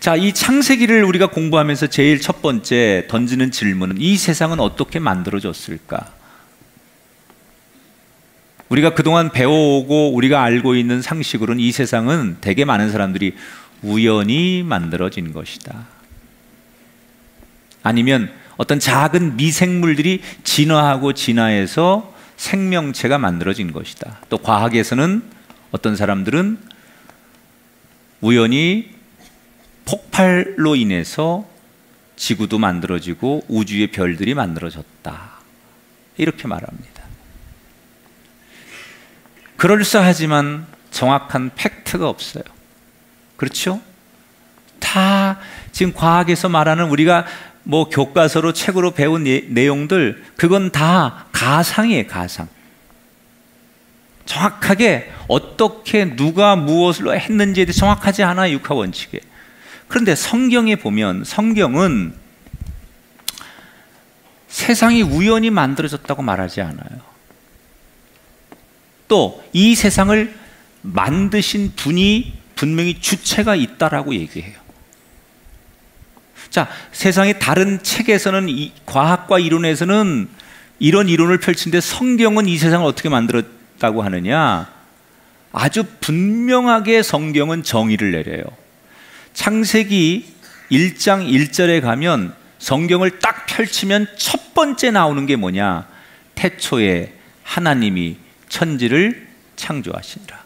자, 이 창세기를 우리가 공부하면서 제일 첫 번째 던지는 질문은 이 세상은 어떻게 만들어졌을까? 우리가 그동안 배워오고 우리가 알고 있는 상식으로는 이 세상은 되게 많은 사람들이 우연히 만들어진 것이다. 아니면 어떤 작은 미생물들이 진화하고 진화해서 생명체가 만들어진 것이다. 또 과학에서는 어떤 사람들은 우연히 폭발로 인해서 지구도 만들어지고 우주의 별들이 만들어졌다. 이렇게 말합니다. 그럴싸하지만 정확한 팩트가 없어요. 그렇죠? 다 지금 과학에서 말하는 우리가 뭐 교과서로 책으로 배운 예, 내용들 그건 다 가상이에요, 가상. 정확하게 어떻게 누가 무엇을 했는지에 대해 정확하지 않아 육하 원칙에. 그런데 성경에 보면 성경은 세상이 우연히 만들어졌다고 말하지 않아요. 또 이 세상을 만드신 분이 분명히 주체가 있다라고 얘기해요. 자, 세상의 다른 책에서는 이 과학과 이론에서는 이런 이론을 펼치는데 성경은 이 세상을 어떻게 만들었다고 하느냐? 아주 분명하게 성경은 정의를 내려요. 창세기 1장 1절에 가면 성경을 딱 펼치면 첫 번째 나오는 게 뭐냐? 태초에 하나님이 천지를 창조하시니라.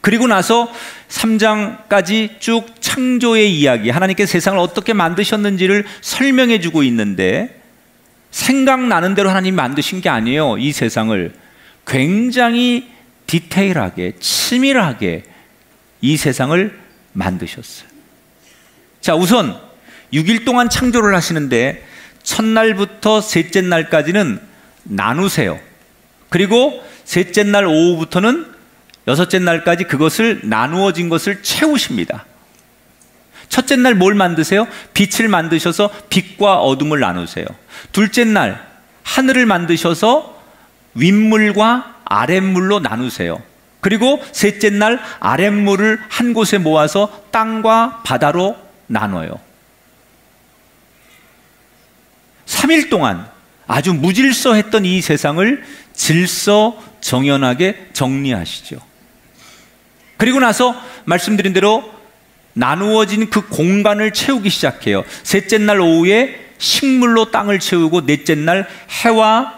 그리고 나서 3장까지 쭉 창조의 이야기, 하나님께서 세상을 어떻게 만드셨는지를 설명해 주고 있는데 생각나는 대로 하나님이 만드신 게 아니에요. 이 세상을 굉장히 디테일하게, 치밀하게 이 세상을 만드셨어요. 자, 우선 6일 동안 창조를 하시는데 첫날부터 셋째 날까지는 나누세요. 그리고 셋째 날 오후부터는 여섯째 날까지 그것을 나누어진 것을 채우십니다. 첫째 날 뭘 만드세요? 빛을 만드셔서 빛과 어둠을 나누세요. 둘째 날 하늘을 만드셔서 윗물과 아랫물로 나누세요. 그리고 셋째 날 아랫물을 한 곳에 모아서 땅과 바다로 나눠요. 3일 동안 아주 무질서했던 이 세상을 질서 정연하게 정리하시죠. 그리고 나서 말씀드린 대로 나누어진 그 공간을 채우기 시작해요. 셋째 날 오후에 식물로 땅을 채우고 넷째 날 해와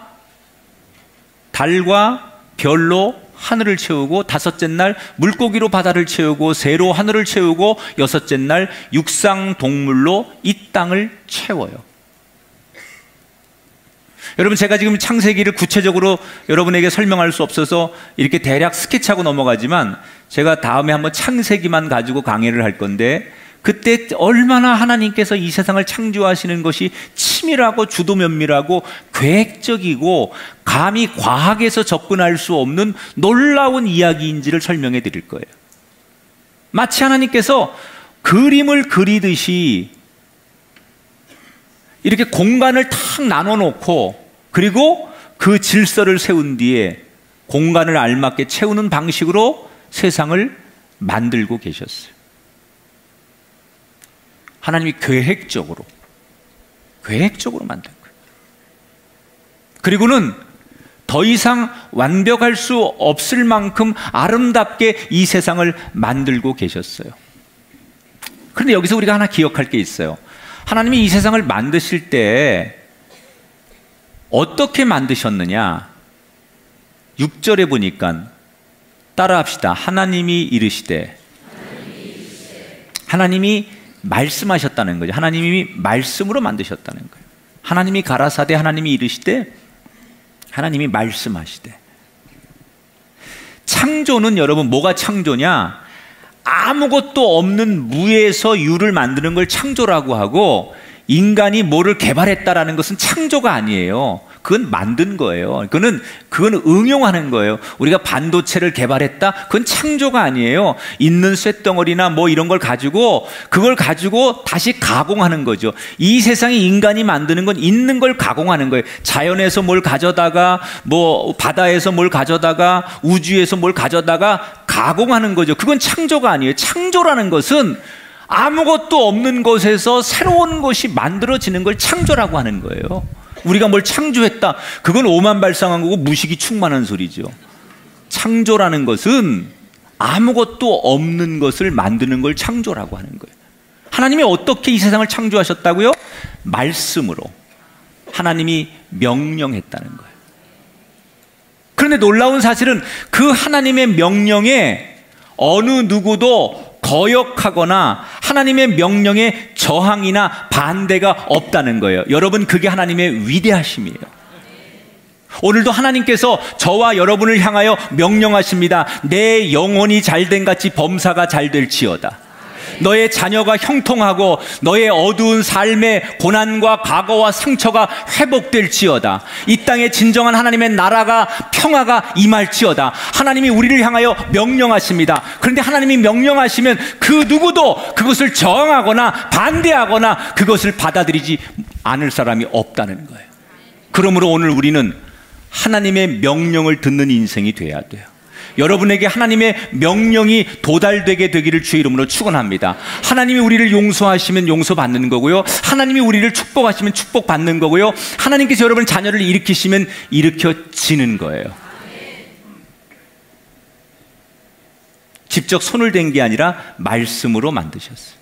달과 별로 하늘을 채우고 다섯째 날 물고기로 바다를 채우고 새로 하늘을 채우고 여섯째 날 육상 동물로 이 땅을 채워요. 여러분 제가 지금 창세기를 구체적으로 여러분에게 설명할 수 없어서 이렇게 대략 스케치하고 넘어가지만 제가 다음에 한번 창세기만 가지고 강의를 할 건데 그때 얼마나 하나님께서 이 세상을 창조하시는 것이 치밀하고 주도 면밀하고 계획적이고 감히 과학에서 접근할 수 없는 놀라운 이야기인지를 설명해 드릴 거예요. 마치 하나님께서 그림을 그리듯이 이렇게 공간을 탁 나눠 놓고 그리고 그 질서를 세운 뒤에 공간을 알맞게 채우는 방식으로 세상을 만들고 계셨어요. 하나님이 계획적으로, 계획적으로 만든 거예요. 그리고는 더 이상 완벽할 수 없을 만큼 아름답게 이 세상을 만들고 계셨어요. 그런데 여기서 우리가 하나 기억할 게 있어요. 하나님이 이 세상을 만드실 때 어떻게 만드셨느냐? 6절에 보니까 따라 합시다. 하나님이 이르시되 하나님이 말씀하셨다는 거죠. 하나님이 말씀으로 만드셨다는 거예요. 하나님이 가라사대 하나님이 이르시되 하나님이 말씀하시되 창조는 여러분 뭐가 창조냐? 아무것도 없는 무에서 유를 만드는 걸 창조라고 하고 인간이 뭐를 개발했다라는 것은 창조가 아니에요. 그건 만든 거예요. 그거는 그건 응용하는 거예요. 우리가 반도체를 개발했다. 그건 창조가 아니에요. 있는 쇳덩어리나 뭐 이런 걸 가지고 그걸 가지고 다시 가공하는 거죠. 이 세상에 인간이 만드는 건 있는 걸 가공하는 거예요. 자연에서 뭘 가져다가 뭐 바다에서 뭘 가져다가 우주에서 뭘 가져다가 가공하는 거죠. 그건 창조가 아니에요. 창조라는 것은 아무것도 없는 것에서 새로운 것이 만들어지는 걸 창조라고 하는 거예요. 우리가 뭘 창조했다. 그건 오만 발상한 거고 무식이 충만한 소리죠. 창조라는 것은 아무것도 없는 것을 만드는 걸 창조라고 하는 거예요. 하나님이 어떻게 이 세상을 창조하셨다고요? 말씀으로. 하나님이 명령했다는 거예요. 그런데 놀라운 사실은 그 하나님의 명령에 어느 누구도 거역하거나 하나님의 명령에 저항이나 반대가 없다는 거예요. 여러분, 그게 하나님의 위대하심이에요. 오늘도 하나님께서 저와 여러분을 향하여 명령하십니다. 내 영혼이 잘된 같이 범사가 잘 될지어다. 너의 자녀가 형통하고 너의 어두운 삶의 고난과 과거와 상처가 회복될지어다. 이 땅에 진정한 하나님의 나라가 평화가 임할지어다. 하나님이 우리를 향하여 명령하십니다. 그런데 하나님이 명령하시면 그 누구도 그것을 저항하거나 반대하거나 그것을 받아들이지 않을 사람이 없다는 거예요. 그러므로 오늘 우리는 하나님의 명령을 듣는 인생이 돼야 돼요. 여러분에게 하나님의 명령이 도달되게 되기를 주의 이름으로 축원합니다. 하나님이 우리를 용서하시면 용서받는 거고요. 하나님이 우리를 축복하시면 축복받는 거고요. 하나님께서 여러분 자녀를 일으키시면 일으켜지는 거예요. 직접 손을 댄 게 아니라 말씀으로 만드셨어요.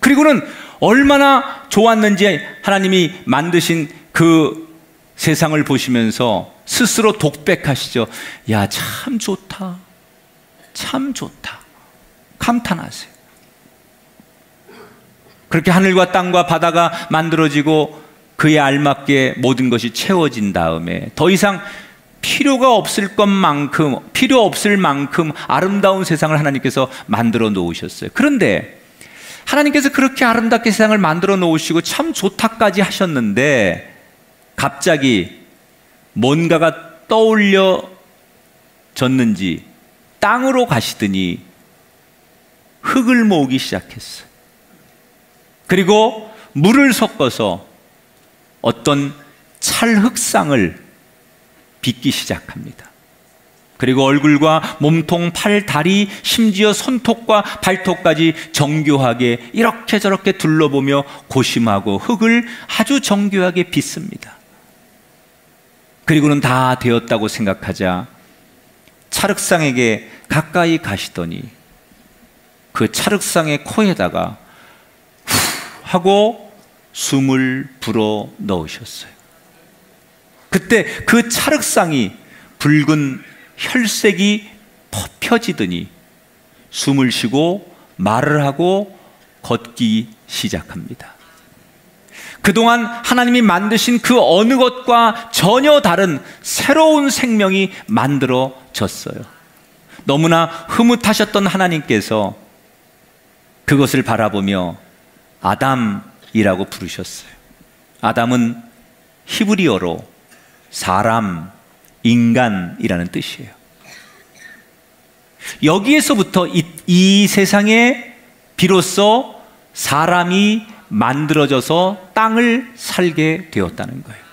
그리고는 얼마나 좋았는지 하나님이 만드신 그 세상을 보시면서 스스로 독백하시죠. 야, 참 좋다. 참 좋다. 감탄하세요. 그렇게 하늘과 땅과 바다가 만들어지고 그에 알맞게 모든 것이 채워진 다음에 더 이상 필요가 없을 것만큼 필요 없을 만큼 아름다운 세상을 하나님께서 만들어 놓으셨어요. 그런데 하나님께서 그렇게 아름답게 세상을 만들어 놓으시고 참 좋다까지 하셨는데 갑자기 뭔가가 떠올려졌는지 땅으로 가시더니 흙을 모으기 시작했어요. 그리고 물을 섞어서 어떤 찰흙상을 빚기 시작합니다. 그리고 얼굴과 몸통, 팔, 다리, 심지어 손톱과 발톱까지 정교하게 이렇게 저렇게 둘러보며 고심하고 흙을 아주 정교하게 빚습니다. 그리고는 다 되었다고 생각하자 찰흙상에게 가까이 가시더니 그 찰흙상의 코에다가 후 하고 숨을 불어 넣으셨어요. 그때 그 찰흙상이 붉은 혈색이 펴지더니 숨을 쉬고 말을 하고 걷기 시작합니다. 그동안 하나님이 만드신 그 어느 것과 전혀 다른 새로운 생명이 만들어졌어요. 너무나 흐뭇하셨던 하나님께서 그것을 바라보며 아담이라고 부르셨어요. 아담은 히브리어로 사람, 인간이라는 뜻이에요. 여기에서부터 이, 이 세상에 비로소 사람이 만들어져서 땅을 살게 되었다는 거예요.